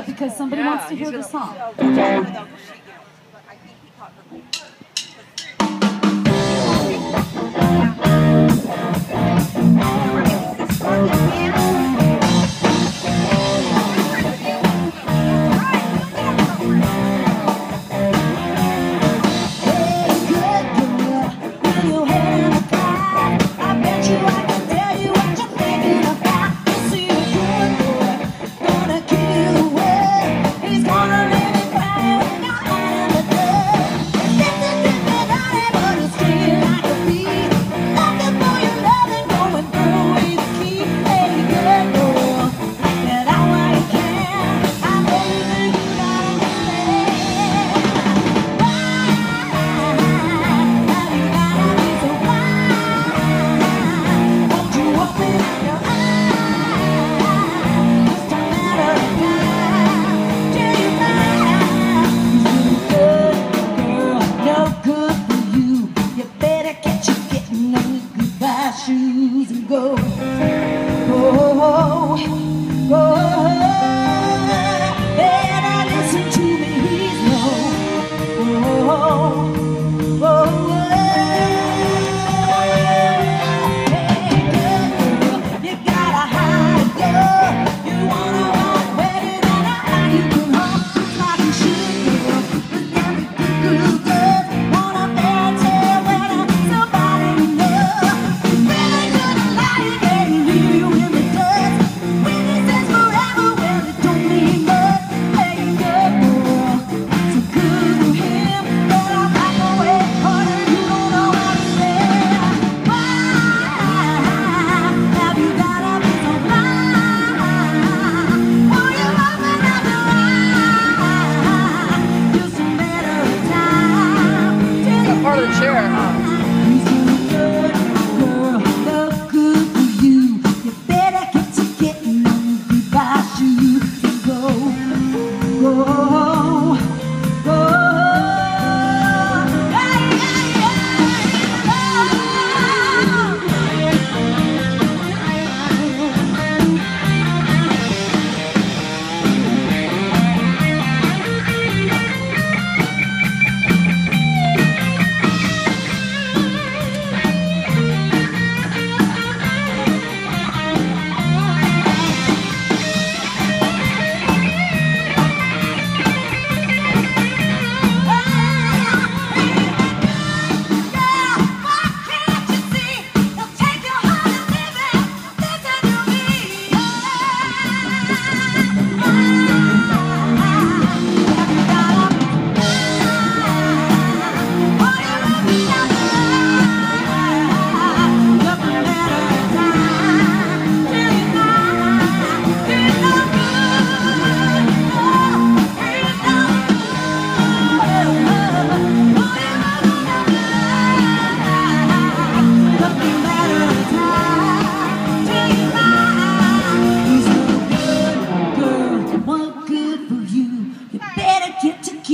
it because somebody yeah, wants to hear the song. shoes and go. Oh, oh, oh.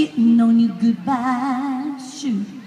getting on your goodbye shoe.